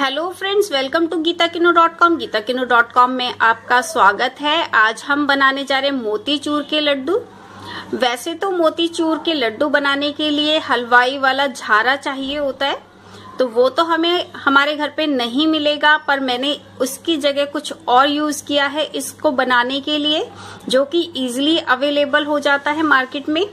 Hello friends, welcome to Geeta किनो dot com. Gita किनो dot com में आपका स्वागत है। आज हम बनाने जा रहे हैं मोती चूर के लड्डू। वैसे तो मोती चूर के लड्डू बनाने के लिए हलवाई वाला झारा चाहिए होता है तो वो तो हमें हमारे घर पे नहीं मिलेगा, पर मैंने उसकी जगह कुछ और यूज़ किया है इसको बनाने के लिए, जो कि इजीली अवेलेबल हो जाता है मार्केट में।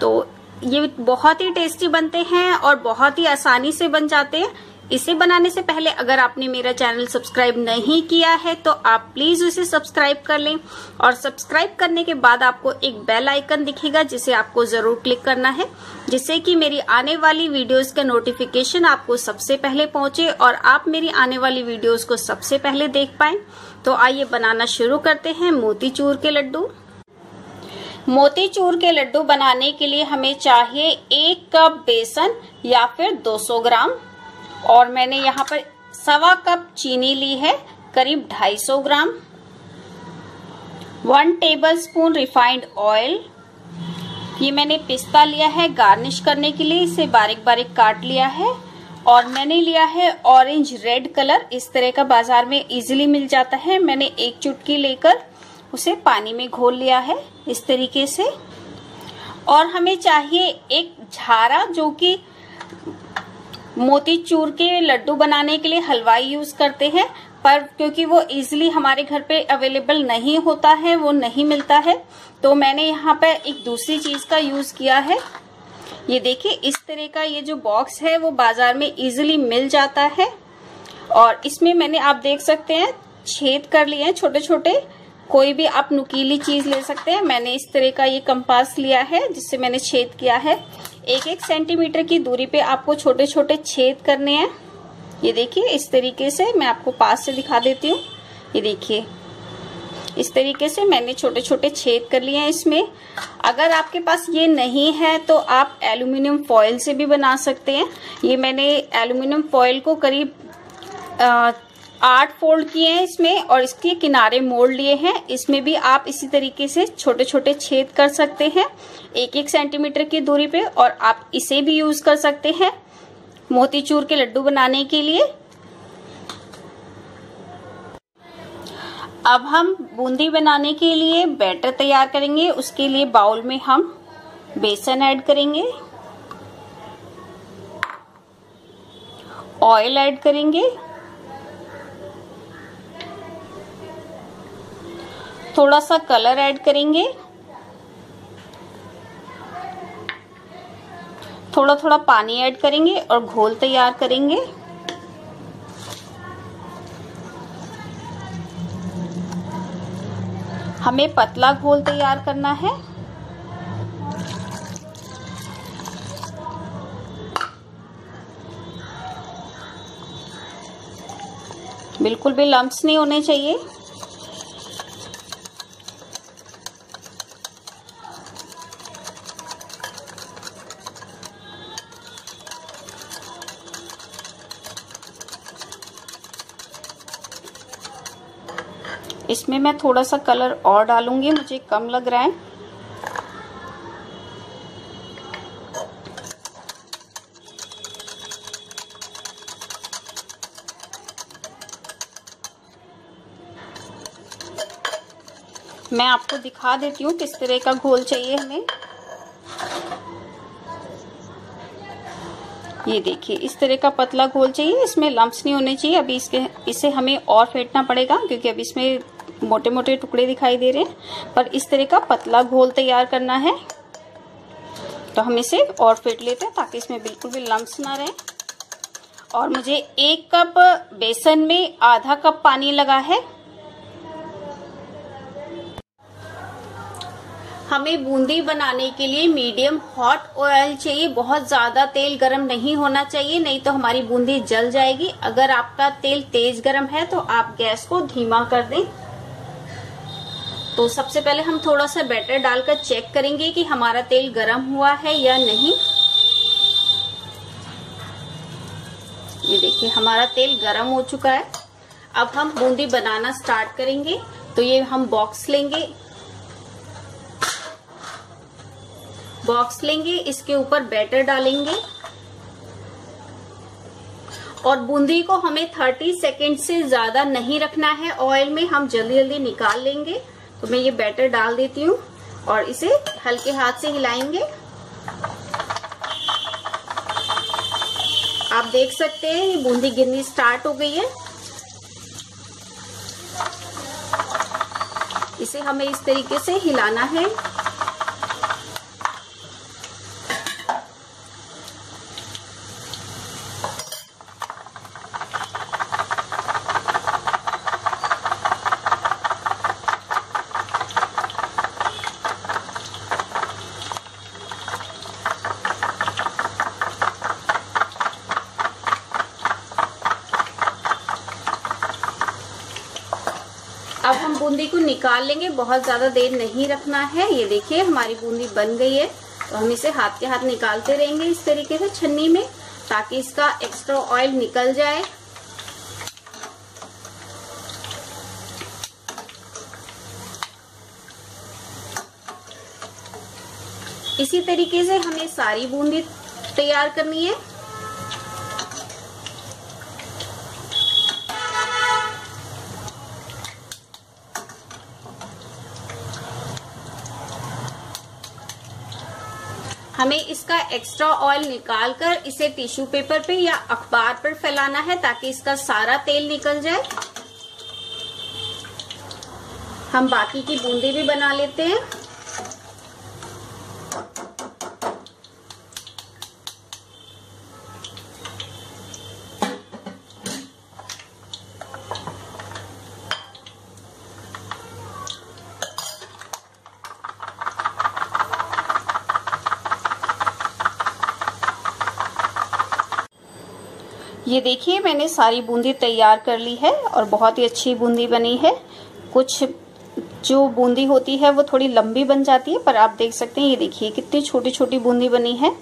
तो ये बहुत ही टेस्टी बनते हैं और बहुत ही आसानी से बन जाते हैं। इसे बनाने से पहले अगर आपने मेरा चैनल सब्सक्राइब नहीं किया है तो आप प्लीज़ उसे सब्सक्राइब कर लें। और सब्सक्राइब करने के बाद आपको एक बेल आइकन दिखेगा, जिसे आपको ज़रूर क्लिक करना है, जिससे कि मेरी आने वाली वीडियोस का नोटिफिकेशन आपको सबसे पहले पहुँचे और आप मेरी आने वाली वीडियोस को सबसे पहले देख पाए। तो आइए बनाना शुरू करते हैं मोतीचूर के लड्डू। मोतीचूर के लड्डू बनाने के लिए हमें चाहिए एक कप बेसन या फिर 200 ग्राम। और मैंने यहाँ पर सवा कप चीनी ली है, करीब 250 gram. One tablespoon refined oil. ये मैंने पिस्ता लिया है गार्निश करने के लिए, इसे बारीक बारीक काट लिया है। और मैंने लिया है ऑरेंज रेड कलर, इस तरह का बाज़ार में इजीली मिल जाता है। मैंने एक चुटकी लेकर उसे पानी में घोल लिया है, इस तरीके से। और हमें चाहिए एक झारा जो कि मोती चूर के लड्डू बनाने के लिए हलवाई यूज़ करते हैं, पर क्योंकि वो इजीली हमारे घर पे अवेलेबल नहीं होता है, वो नहीं मिलता है तो मैंने यहाँ पे एक दूसरी चीज़ का यूज़ किया है। ये देखिए, इस तरह का ये जो बॉक्स है, वो बाज़ार में इजीली मिल जाता है। और इसमें मैंने, आप देख सकते हैं, छेद कर लिए हैं छोटे छोटे कोई भी आप नुकीली चीज़ ले सकते हैं। मैंने इस तरह का ये कंपास लिया है, जिससे मैंने छेद किया है। एक एक सेंटीमीटर की दूरी पे आपको छोटे छोटे छेद करने हैं। ये देखिए, इस तरीके से मैं आपको पास से दिखा देती हूँ। ये देखिए, इस तरीके से मैंने छोटे छोटे छेद कर लिए हैं इसमें। अगर आपके पास ये नहीं है तो आप एल्यूमिनियम फॉयल से भी बना सकते हैं। ये मैंने एल्यूमिनियम फॉयल को करीब आठ फोल्ड किए हैं इसमें और इसके किनारे मोड़ लिए हैं। इसमें भी आप इसी तरीके से छोटे छोटे छेद कर सकते हैं एक एक सेंटीमीटर की दूरी पे और आप इसे भी यूज़ कर सकते हैं मोतीचूर के लड्डू बनाने के लिए। अब हम बूंदी बनाने के लिए बैटर तैयार करेंगे। उसके लिए बाउल में हम बेसन ऐड करेंगे। ऑयल ऐड करेंगे। थोड़ा सा कलर ऐड करेंगे। थोड़ा थोड़ा पानी ऐड करेंगे और घोल तैयार करेंगे। हमें पतला घोल तैयार करना है। बिल्कुल भी लम्ब्स नहीं होने चाहिए। इसमें मैं थोड़ा सा कलर और डालूँगी, मुझे कम लग रहा है। मैं आपको दिखा देती हूँ किस तरह का घोल चाहिए हमें। ये देखिए, इस तरह का पतला घोल चाहिए, इसमें लम्ब्स नहीं होने चाहिए। अभी इसके, इसे हमें और फेंटना पड़ेगा, क्योंकि अभी इसमें मोटे मोटे टुकड़े दिखाई दे रहे हैं। पर इस तरह का पतला घोल तैयार करना है। तो हम इसे और फेंट लेते हैं ताकि इसमें बिल्कुल भी लम्ब्स ना रहे। और मुझे एक कप बेसन में आधा कप पानी लगा है। हमें बूंदी बनाने के लिए मीडियम हॉट ऑयल चाहिए। बहुत ज़्यादा तेल गरम नहीं होना चाहिए, नहीं तो हमारी बूंदी जल जाएगी। अगर आपका तेल तेज गरम है तो आप गैस को धीमा कर दें। तो सबसे पहले हम थोड़ा सा बैटर डालकर चेक करेंगे कि हमारा तेल गरम हुआ है या नहीं। ये देखिए, हमारा तेल गरम हो चुका है। अब हम बूंदी बनाना स्टार्ट करेंगे। तो ये हम बॉक्स लेंगे। बॉक्स लेंगे, इसके ऊपर बैटर डालेंगे। और बूंदी को हमें 30 सेकेंड से ज़्यादा नहीं रखना है। ऑयल में हम जल्दी जल्दी निकाल लेंगे। तो मैं ये बैटर डाल देती हूँ और इसे हल्के हाथ से हिलाएँगे। आप देख सकते हैं, ये बूंदी गिरनी स्टार्ट हो गई है। इसे हमें इस तरीके से हिलाना है। अब हम बूंदी को निकाल लेंगे। बहुत ज़्यादा देर नहीं रखना है। ये देखिए, हमारी बूंदी बन गई है। तो हम इसे हाथ के हाथ निकालते रहेंगे इस तरीके से छन्नी में, ताकि इसका एक्स्ट्रा ऑयल निकल जाए। इसी तरीके से हमें सारी बूंदी तैयार करनी है। हमें इसका एक्स्ट्रा ऑयल निकाल कर इसे टिश्यू पेपर पे या अखबार पर फैलाना है ताकि इसका सारा तेल निकल जाए। हम बाकी की बूंदी भी बना लेते हैं। ये देखिए, मैंने सारी बूंदी तैयार कर ली है और बहुत ही अच्छी बूंदी बनी है। कुछ जो बूंदी होती है, वो थोड़ी लंबी बन जाती है, पर आप देख सकते हैं, ये देखिए, कितनी छोटी छोटी बूंदी बनी है।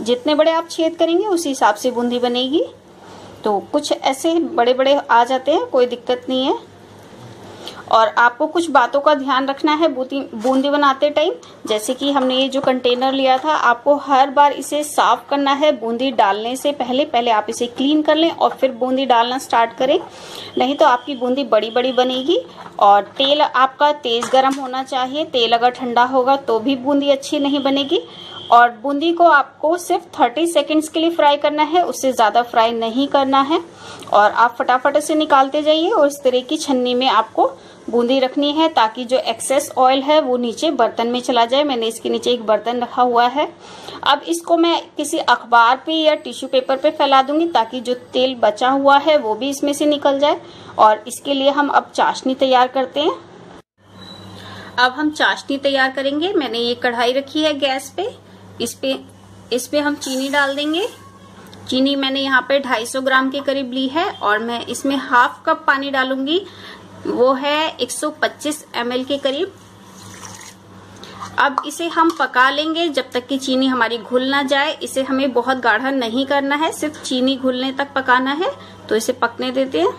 जितने बड़े आप छेद करेंगे, उसी हिसाब से बूंदी बनेगी। तो कुछ ऐसे बड़े बड़े आ जाते हैं, कोई दिक्कत नहीं है। और आपको कुछ बातों का ध्यान रखना है बूंदी बनाते टाइम। जैसे कि हमने ये जो कंटेनर लिया था, आपको हर बार इसे साफ़ करना है। बूंदी डालने से पहले पहले आप इसे क्लीन कर लें और फिर बूंदी डालना स्टार्ट करें। नहीं तो आपकी बूंदी बड़ी बड़ी बनेगी और तेल आपका तेज गर्म होना चाहिए। तेल अगर ठंडा होगा तो भी बूंदी अच्छी नहीं बनेगी। और बूंदी को आपको सिर्फ़ 30 सेकेंड्स के लिए फ्राई करना है, उससे ज़्यादा फ्राई नहीं करना है। और आप फटाफट से निकालते जाइए और इस तरह की छन्नी में आपको बूंदी रखनी है ताकि जो एक्सेस ऑयल है वो नीचे बर्तन में चला जाए। मैंने इसके नीचे एक बर्तन रखा हुआ है। अब इसको मैं किसी अखबार पे या टिश्यू पेपर पे फैला दूँगी ताकि जो तेल बचा हुआ है वो भी इसमें से निकल जाए। और इसके लिए हम अब चाशनी तैयार करते हैं। अब हम चाशनी तैयार करेंगे। मैंने ये कढ़ाई रखी है गैस पे। इस पे इस पे हम चीनी डाल देंगे। चीनी मैंने यहाँ पे 250 ग्राम के करीब ली है और मैं इसमें हाफ़ कप पानी डालूँगी। वो है 125 ml के करीब। अब इसे हम पका लेंगे जब तक कि चीनी हमारी घुल ना जाए। इसे हमें बहुत गाढ़ा नहीं करना है, सिर्फ़ चीनी घुलने तक पकाना है। तो इसे पकने देते हैं।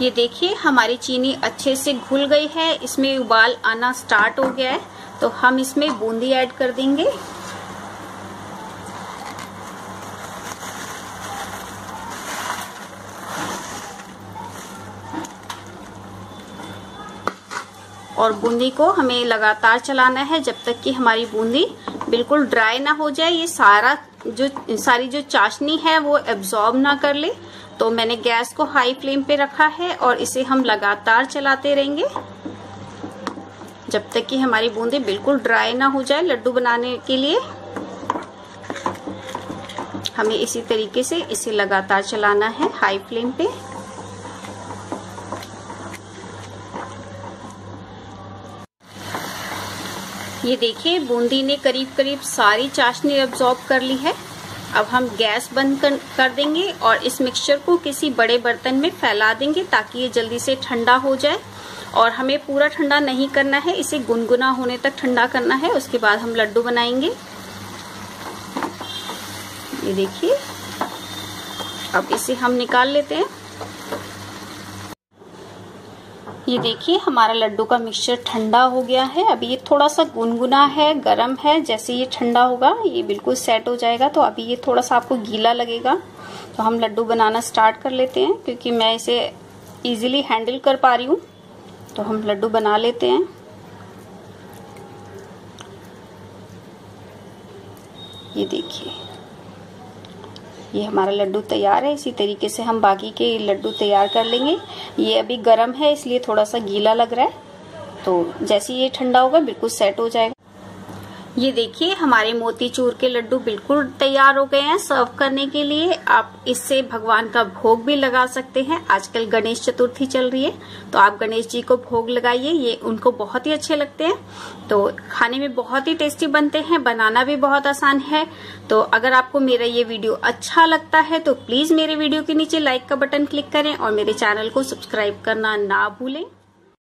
ये देखिए, हमारी चीनी अच्छे से घुल गई है। इसमें उबाल आना स्टार्ट हो गया है। तो हम इसमें बूंदी ऐड कर देंगे। और बूंदी को हमें लगातार चलाना है जब तक कि हमारी बूंदी बिल्कुल ड्राई ना हो जाए। ये सारा जो, सारी जो चाशनी है वो एब्जॉर्ब ना कर ले। तो मैंने गैस को हाई फ्लेम पे रखा है और इसे हम लगातार चलाते रहेंगे। जब तक कि हमारी बूंदी बिल्कुल ड्राई ना हो जाए लड्डू बनाने के लिए, हमें इसी तरीके से इसे लगातार चलाना है हाई फ्लेम पे। ये देखिए, बूंदी ने करीब करीब सारी चाशनी एब्जॉर्ब कर ली है। अब हम गैस बंद कर, कर देंगे और इस मिक्सचर को किसी बड़े बर्तन में फैला देंगे ताकि ये जल्दी से ठंडा हो जाए। और हमें पूरा ठंडा नहीं करना है इसे गुनगुना होने तक ठंडा करना है। उसके बाद हम लड्डू बनाएँगे। ये देखिए। अब इसे हम निकाल लेते हैं। ये देखिए, हमारा लड्डू का मिक्सचर ठंडा हो गया है। अभी ये थोड़ा सा गुनगुना है, गरम है, जैसे ये ठंडा होगा, ये बिल्कुल सेट हो जाएगा। तो अभी ये थोड़ा सा आपको गीला लगेगा। तो हम लड्डू बनाना स्टार्ट कर लेते हैं, क्योंकि मैं इसे इजीली हैंडल कर पा रही हूँ। तो हम लड्डू बना लेते हैं। ये देखिए ये हमारा लड्डू तैयार है, इसी तरीके से हम बाकी के लड्डू तैयार कर लेंगे। ये अभी गर्म है, इसलिए थोड़ा सा गीला लग रहा है। तो जैसे ये ठंडा होगा, बिल्कुल सेट हो जाएगा। ये देखिए, हमारे मोतीचूर के लड्डू बिल्कुल तैयार हो गए हैं सर्व करने के लिए। आप इससे भगवान का भोग भी लगा सकते हैं। आजकल गणेश चतुर्थी चल रही है तो आप गणेश जी को भोग लगाइए। ये उनको बहुत ही अच्छे लगते हैं। तो खाने में बहुत ही टेस्टी बनते हैं, बनाना भी बहुत आसान है। तो अगर आपको मेरा ये वीडियो अच्छा लगता है तो प्लीज़ मेरे वीडियो के नीचे लाइक का बटन क्लिक करें और मेरे चैनल को सब्सक्राइब करना ना भूलें।